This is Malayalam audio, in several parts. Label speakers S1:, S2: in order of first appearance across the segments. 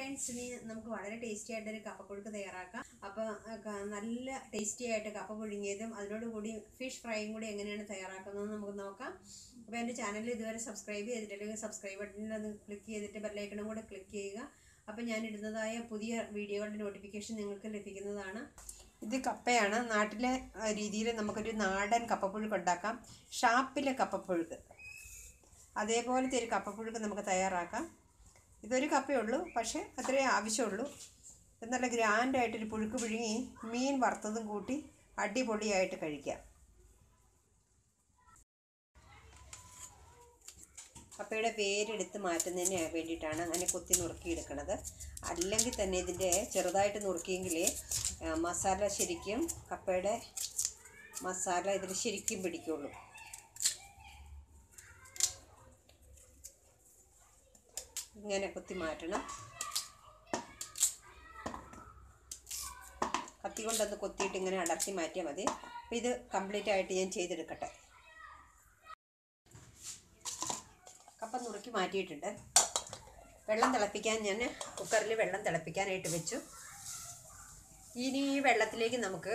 S1: ഫ്രണ്ട്സ് ഇനി നമുക്ക് വളരെ ടേസ്റ്റി ആയിട്ട് ഒരു കപ്പപ്പുഴുക്ക് തയ്യാറാക്കാം. അപ്പോൾ നല്ല ടേസ്റ്റി ആയിട്ട് കപ്പ പുഴുങ്ങിയതും അതിനോട് കൂടി ഫിഷ് ഫ്രൈയും കൂടി എങ്ങനെയാണ് തയ്യാറാക്കുന്നതെന്ന് നമുക്ക് നോക്കാം. അപ്പോൾ എന്റെ ചാനൽ ഇതുവരെ സബ്സ്ക്രൈബ് ചെയ്തിട്ടില്ലെങ്കിൽ സബ്സ്ക്രൈബ് ബട്ടണിൽ ഒന്ന് ക്ലിക്ക് ചെയ്തിട്ട് ബെല്ലൈക്കണും കൂടെ ക്ലിക്ക് ചെയ്യുക. അപ്പോൾ ഞാൻ ഇടുന്നതായ പുതിയ വീഡിയോകളുടെ നോട്ടിഫിക്കേഷൻ നിങ്ങൾക്ക് ലഭിക്കുന്നതാണ്. ഇത് കപ്പയാണ്. നാട്ടിലെ രീതിയിൽ നമുക്കൊരു നാടൻ കപ്പപ്പുഴുക്ക് ഉണ്ടാക്കാം. ഷാപ്പിലെ കപ്പപ്പുഴുക്ക്. അതേപോലത്തെ ഒരു കപ്പപ്പുഴുക്ക് നമുക്ക് തയ്യാറാക്കാം. ഇതൊരു കപ്പേ ഉള്ളൂ പക്ഷേ അത്രേ ആവശ്യമുള്ളൂ. നല്ല ഗ്രാൻഡായിട്ടൊരു പുഴുക്ക് പുഴുങ്ങി മീൻ വറുത്തതും കൂട്ടി അടിപൊളിയായിട്ട് കഴിക്കാം. കപ്പയുടെ വേരെടുത്ത് മാറ്റുന്നതിന് വേണ്ടിയിട്ടാണ് അങ്ങനെ കൊത്തി നുറുക്കിയെടുക്കുന്നത് അല്ലെങ്കിൽ തന്നെ ഇതിന്റെ ചെറുതായിട്ട് നുറുക്കിയെങ്കിലേ മസാല ശരിക്കും കപ്പയുടെ മസാല ഇതിൽ ശരിക്കും പിടിക്കുള്ളൂ. ഇങ്ങനെ കുത്തി മാറ്റണം. കത്തി കൊണ്ടൊന്ന് കൊത്തിയിട്ട് ഇങ്ങനെ അടർത്തി മാറ്റിയാൽ മതി. അപ്പോൾ ഇത് കംപ്ലീറ്റ് ആയിട്ട് ഞാൻ ചെയ്തെടുക്കട്ടെ. കപ്പ നുറുക്കി മാറ്റിയിട്ടുണ്ട്. വെള്ളം തിളപ്പിക്കാൻ ഞാൻ കുക്കറിൽ വെള്ളം തിളപ്പിക്കാനായിട്ട് വെച്ചു. ഇനി ഈ വെള്ളത്തിലേക്ക് നമുക്ക്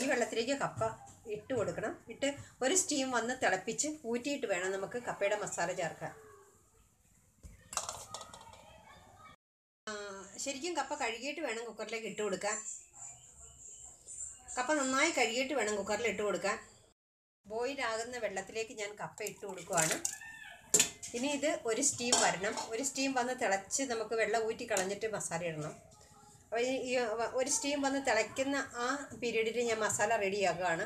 S1: ഈ വെള്ളത്തിലേക്ക് കപ്പ ഇട്ട് കൊടുക്കണം. ഇട്ട് ഒരു സ്റ്റീം വന്ന് തിളപ്പിച്ച് ഊറ്റിയിട്ട് വേണം നമുക്ക് കപ്പയുടെ മസാല ചേർക്കാൻ. ശരിക്കും കപ്പ കഴുകിയിട്ട് വേണം കുക്കറിലേക്ക് ഇട്ട് കൊടുക്കാൻ. കപ്പ നന്നായി കഴുകിയിട്ട് വേണം കുക്കറിൽ ഇട്ട് കൊടുക്കാൻ. ബോയിലാകുന്ന വെള്ളത്തിലേക്ക് ഞാൻ കപ്പ ഇട്ട് കൊടുക്കുവാണ്. ഇനി ഇത് ഒരു സ്റ്റീം വരണം. ഒരു സ്റ്റീം വന്ന് തിളച്ച് നമുക്ക് വെള്ളം ഊറ്റി കളഞ്ഞിട്ട് മസാല ഇടണം. അപ്പോൾ ഈ ഒരു സ്റ്റീം വന്ന് തിളയ്ക്കുന്ന ആ പീരീഡിൽ ഞാൻ മസാല റെഡിയാക്കുകയാണ്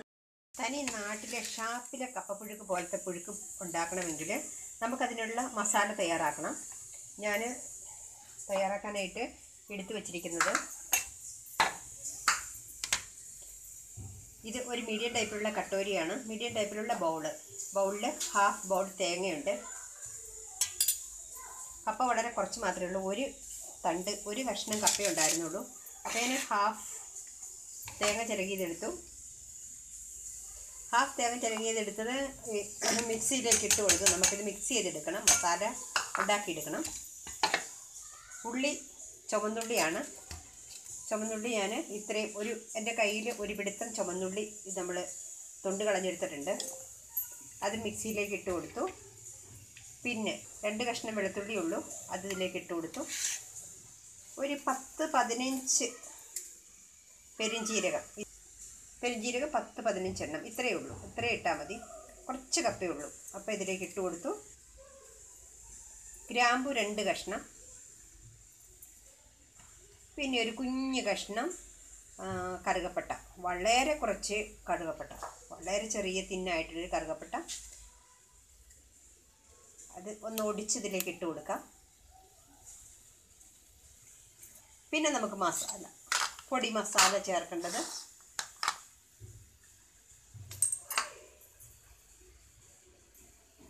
S1: തനി നാട്ടിലെ ഷാപ്പിലെ കപ്പപ്പുഴുക്ക് പോലത്തെ പുഴുക്ക് ഉണ്ടാക്കണമെങ്കിൽ നമുക്കതിനുള്ള മസാല തയ്യാറാക്കണം. ഞാൻ തയ്യാറാക്കാനായിട്ട് എടുത്തു വച്ചിരിക്കുന്നത്. ഇത് ഒരു മീഡിയം ടൈപ്പിലുള്ള കട്ടോരിയാണ്. മീഡിയം ടൈപ്പിലുള്ള ബൗൾ ബൗളിൽ ഹാഫ് ബൗൾ തേങ്ങയുണ്ട്. കപ്പ വളരെ കുറച്ച് മാത്രമേ ഉള്ളൂ. ഒരു തണ്ട് ഒരു കഷ്ണം കപ്പയുണ്ടായിരുന്നുള്ളൂ അപ്പോൾ ഞാൻ ഹാഫ് തേങ്ങ ചിരകിയതെടുത്തു. ഹാഫ് തേങ്ങ ചിരകിയതെടുത്തത് മിക്സിയിലേക്ക് ഇട്ട് കൊടുത്തു നമുക്കിത് മിക്സ് ചെയ്തെടുക്കണം. മസാല ഉണ്ടാക്കിയെടുക്കണം. ഉള്ളി ചുവന്നുള്ളിയാണ് ചുമന്നുള്ളി ഞാൻ ഇത്രയും ഒരു എന്റെ കയ്യിൽ ഒരു പിടുത്തം ചുമന്നുള്ളി ഇത് നമ്മൾ തൊണ്ട് കളഞ്ഞെടുത്തിട്ടുണ്ട്. അത് മിക്സിയിലേക്ക് ഇട്ട് കൊടുത്തു. പിന്നെ രണ്ട് കഷ്ണം വെളുത്തുള്ളി ഉള്ളൂ അത് ഇതിലേക്ക് ഇട്ട് കൊടുത്തു. ഒരു പത്ത് പതിനഞ്ച് പെരിഞ്ചീരകം. പെരിഞ്ചീരകം പത്ത് പതിനഞ്ച് എണ്ണം ഇത്രയേ ഉള്ളൂ. ഇത്രയും ഇട്ടാൽ മതി. കുറച്ച് കപ്പേ ഉള്ളൂ. അപ്പോൾ ഇതിലേക്ക് ഇട്ട് കൊടുത്തു. ഗ്രാമ്പു രണ്ട് കഷ്ണം. പിന്നെ ഒരു കുഞ്ഞു കഷ്ണം കറുകപ്പട്ട. വളരെ കുറച്ച് കറുകപ്പട്ട. വളരെ ചെറിയ തിന്നായിട്ടൊരു കറുകപ്പട്ട. അത് ഒന്ന് ഒടിച്ചതിലേക്ക് ഇട്ട് കൊടുക്കാം. പിന്നെ നമുക്ക് മസാല പൊടി മസാല ചേർക്കേണ്ടത്.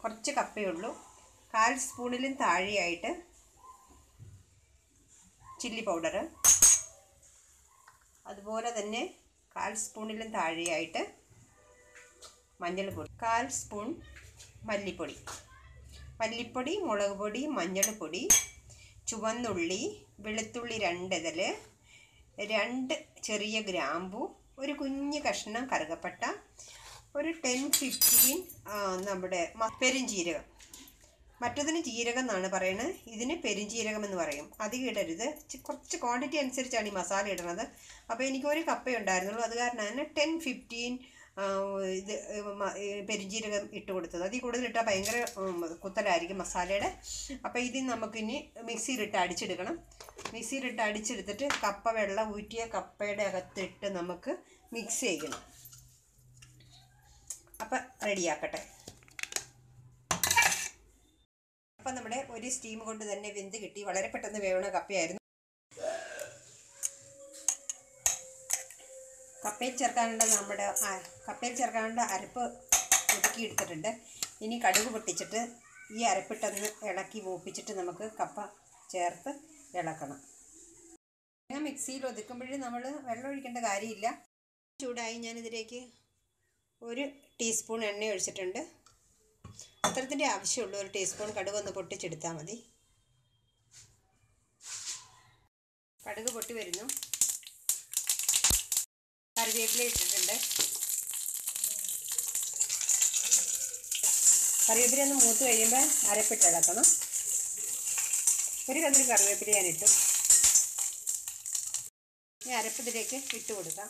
S1: കുറച്ച് കപ്പയുള്ളൂ കാൽ സ്പൂണിലും താഴെയായിട്ട് ചില്ലി പൗഡർ അതുപോലെ തന്നെ കാൽ സ്പൂണിലും താഴെയായിട്ട് മഞ്ഞൾപ്പൊടി കാൽ സ്പൂൺ മല്ലിപ്പൊടി. മല്ലിപ്പൊടി മുളക് പൊടി മഞ്ഞൾപ്പൊടി ചുവന്നുള്ളി വെളുത്തുള്ളി രണ്ടിതൽ രണ്ട് ചെറിയ ഗ്രാമ്പു ഒരു കുഞ്ഞ് കഷ്ണം കറുകപ്പട്ട ഒരു ടെൻ ഫിഫ്റ്റീൻ നമ്മുടെ പെരുംജീരകം. മറ്റതിന് ജീരകം എന്നാണ് പറയുന്നത് ഇതിന് പെരുംജീരകം എന്ന് പറയും. അധികം ഇടരുത്. കുറച്ച് ക്വാണ്ടിറ്റി അനുസരിച്ചാണ് ഈ മസാല ഇടുന്നത് അപ്പോൾ എനിക്ക് ഒരു കപ്പേ ഉണ്ടായിരുന്നുള്ളൂ. അത് കാരണം തന്നെ ടെൻ ഫിഫ്റ്റീൻ ഇത് പെരുംജീരകം ഇട്ട് കൊടുത്തത്. അതിൽ കൂടുതൽ ഇട്ടാൽ ഭയങ്കര കുത്തലായിരിക്കും മസാലയുടെ അപ്പോൾ ഇത് നമുക്കിനി മിക്സിയിലിട്ട് അടിച്ചെടുക്കണം. മിക്സിയിലിട്ട് അടിച്ചെടുത്തിട്ട് കപ്പ വെള്ളം ഊറ്റിയ കപ്പയുടെ അകത്തിട്ട് നമുക്ക് മിക്സ് ചെയ്യണം. അപ്പം റെഡിയാക്കട്ടെ അപ്പം നമ്മുടെ ഒരു സ്റ്റീം കൊണ്ട് തന്നെ വെന്ത് കിട്ടി. വളരെ പെട്ടെന്ന് വേവണ കപ്പയായിരുന്നു. കപ്പയിൽ ചേർക്കാനുള്ള നമ്മുടെ കപ്പയിൽ ചേർക്കാനുള്ള അരപ്പ് ഒതുക്കി എടുത്തിട്ടുണ്ട് ഇനി കടുക് പൊട്ടിച്ചിട്ട് ഈ അരപ്പിട്ടൊന്ന് ഇളക്കി മൂപ്പിച്ചിട്ട് നമുക്ക് കപ്പ ചേർത്ത് ഇളക്കണം. ഞാൻ മിക്സിയിൽ ഒതുക്കുമ്പോഴും നമ്മൾ വെള്ളം ഒഴിക്കേണ്ട കാര്യമില്ല. ചൂടായി ഞാനിതിലേക്ക് ഒരു ടീസ്പൂൺ എണ്ണ ഒഴിച്ചിട്ടുണ്ട്. അത്രത്തിന്റെ ആവശ്യമുള്ളൂ ഒരു ടീസ്പൂൺ കടുക് ഒന്ന് പൊട്ടിച്ചെടുത്താൽ മതി. കടുക് പൊട്ടി വരുന്നു. കറിവേപ്പില ഇട്ടിട്ടുണ്ട്. കറിവേപ്പില ഒന്ന് മൂത്ത് കഴിയുമ്പോൾ അരപ്പിട്ട് ഇളക്കണം. ഒരു കതിരി കറിവേപ്പില ഞാൻ ഇട്ടു. ഇനി അരപ്പതിലേക്ക് ഇട്ട് കൊടുക്കാം.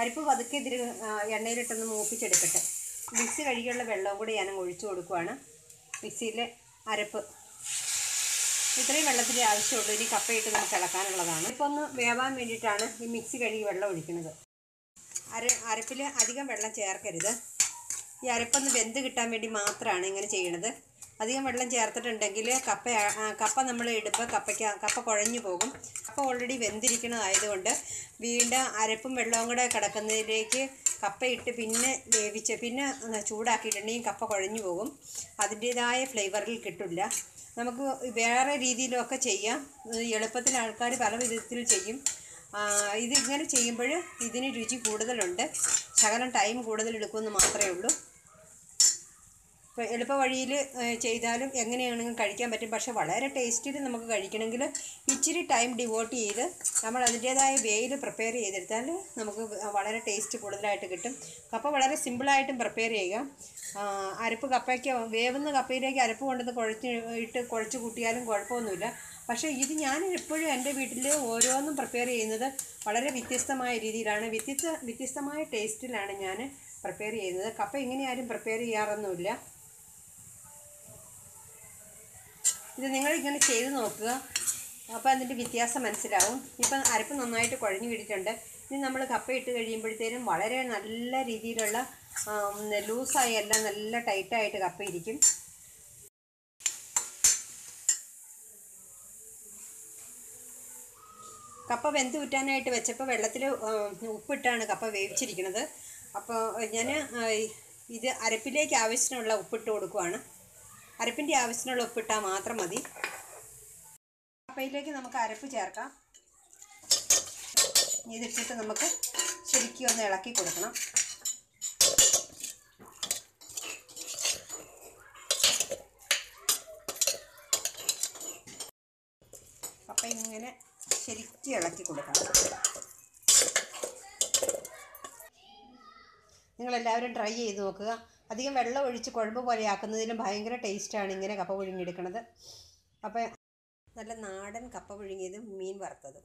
S1: അരിപ്പ് പതുക്കെ ഇതിൽ എണ്ണയിലിട്ടൊന്ന് മൂപ്പിച്ചെടുക്കട്ടെ. മിക്സി കഴുകിയുള്ള വെള്ളവും കൂടി ഞാൻ ഒഴിച്ചു കൊടുക്കുവാണ്. മിക്സിയിലെ അരപ്പ്. ഇത്രയും വെള്ളത്തിന്റെ ആവശ്യമുള്ളൂ. ഇനി കപ്പയിട്ട് നമുക്ക് ഇളക്കാനുള്ളതാണ് ഇപ്പോൾ ഒന്ന് വേവാൻ വേണ്ടിയിട്ടാണ് ഈ മിക്സി കഴുകി വെള്ളം ഒഴിക്കുന്നത്. അര അരപ്പിൽ അധികം വെള്ളം ചേർക്കരുത്. ഈ അരപ്പൊന്ന് വെന്ത് കിട്ടാൻ വേണ്ടി മാത്രമാണ് ഇങ്ങനെ ചെയ്യണത്. അധികം വെള്ളം ചേർത്തിട്ടുണ്ടെങ്കിൽ കപ്പ കപ്പ നമ്മൾ ഇടുമ്പോൾ കപ്പയ്ക്ക് കപ്പ കുഴഞ്ഞു പോകും. കപ്പ ഓൾറെഡി വെന്തിരിക്കണതായതുകൊണ്ട് വീണ്ടും അരപ്പും വെള്ളവും കൂടെ കിടക്കുന്നതിലേക്ക് കപ്പയിട്ട് പിന്നെ വേവിച്ച് പിന്നെ ചൂടാക്കിയിട്ടുണ്ടെങ്കിൽ കപ്പ കുഴഞ്ഞു പോകും. അതിന്റേതായ ഫ്ലേവറിൽ കിട്ടില്ല. നമുക്ക് വേറെ രീതിയിലൊക്കെ ചെയ്യാം. എളുപ്പത്തിൽ ആൾക്കാർ പല വിധത്തിൽ ചെയ്യും. ഇതിങ്ങനെ ചെയ്യുമ്പോൾ ഇതിന് രുചി കൂടുതലുണ്ട്. ശകലം ടൈം കൂടുതൽ എടുക്കുമെന്ന് മാത്രമേ ഉള്ളൂ. ഇപ്പോൾ എളുപ്പ വഴിയിൽ ചെയ്താലും എങ്ങനെയാണെങ്കിലും കഴിക്കാൻ പറ്റും. പക്ഷേ വളരെ ടേസ്റ്റിൽ നമുക്ക് കഴിക്കണമെങ്കിൽ ഇച്ചിരി ടൈം ഡിവോട്ട് ചെയ്ത് നമ്മൾ അതിന്റേതായ വേയിൽ പ്രിപ്പയർ ചെയ്തെടുത്താൽ നമുക്ക് വളരെ ടേസ്റ്റ് കൂടുതലായിട്ട് കിട്ടും. കപ്പ വളരെ സിമ്പിളായിട്ടും പ്രിപ്പയർ ചെയ്യുക. അരപ്പ് കപ്പയ്ക്ക് വേവുന്ന കപ്പയിലേക്ക് അരപ്പ് കൊണ്ടുവന്ന് കുഴച്ച് ഇട്ട് കുഴച്ച് കൂട്ടിയാലും കുഴപ്പമൊന്നുമില്ല. പക്ഷേ ഇത് ഞാൻ എപ്പോഴും എന്റെ വീട്ടിൽ ഓരോന്നും പ്രിപ്പയർ ചെയ്യുന്നത് വളരെ വ്യത്യസ്തമായ രീതിയിലാണ്. വ്യത്യസ്ത വ്യത്യസ്തമായ ടേസ്റ്റിലാണ് ഞാൻ പ്രിപ്പയർ ചെയ്യുന്നത്. കപ്പ ഇങ്ങനെ ആരും പ്രിപ്പയർ ചെയ്യാറൊന്നുമില്ല. ഇത് നിങ്ങൾ ഇങ്ങനെ ചെയ്ത് നോക്കുക. അപ്പോൾ അതിന്റെ വ്യത്യാസം മനസ്സിലാവും. ഇപ്പം അരപ്പ് നന്നായിട്ട് കുഴഞ്ഞു കിട്ടിയിട്ടുണ്ട് ഇനി നമ്മൾ കപ്പ ഇട്ട് കഴിയുമ്പോഴത്തേനും വളരെ നല്ല രീതിയിലുള്ള ലൂസായി എല്ലാം നല്ല ടൈറ്റായിട്ട് കപ്പ ഇരിക്കും. കപ്പ വെന്ത് ഊറ്റാനായിട്ട് വെച്ചപ്പോൾ വെള്ളത്തിൽ ഉപ്പിട്ടാണ് കപ്പ വേവിച്ചിരിക്കുന്നത്. അപ്പോൾ ഞാൻ ഇത് അരപ്പിലേക്ക് ആവശ്യത്തിനുള്ള ഉപ്പിട്ട് കൊടുക്കുവാണ്. അരപ്പിന്റെ ആവശ്യത്തിനുള്ള ഉപ്പിട്ടാൽ മാത്രം മതി. കപ്പയിലേക്ക് നമുക്ക് അരപ്പ് ചേർക്കാം. ഇതിട്ടിട്ട് നമുക്ക് ശരിക്കും ഒന്ന് ഇളക്കി കൊടുക്കണം. കപ്പ ഇങ്ങനെ ശരിക്കും ഇളക്കി കൊടുക്കണം. നിങ്ങളെല്ലാവരും ട്രൈ ചെയ്ത് നോക്കുക. അധികം വെള്ളം ഒഴിച്ച് കുഴമ്പ് പോലെ ആക്കുന്നതിലും ഭയങ്കര ടേസ്റ്റാണ് ഇങ്ങനെ കപ്പ പുഴുങ്ങിയെടുക്കുന്നത് അപ്പോൾ നല്ല നാടൻ കപ്പ പുഴുങ്ങിയതും മീൻ വറുത്തതും.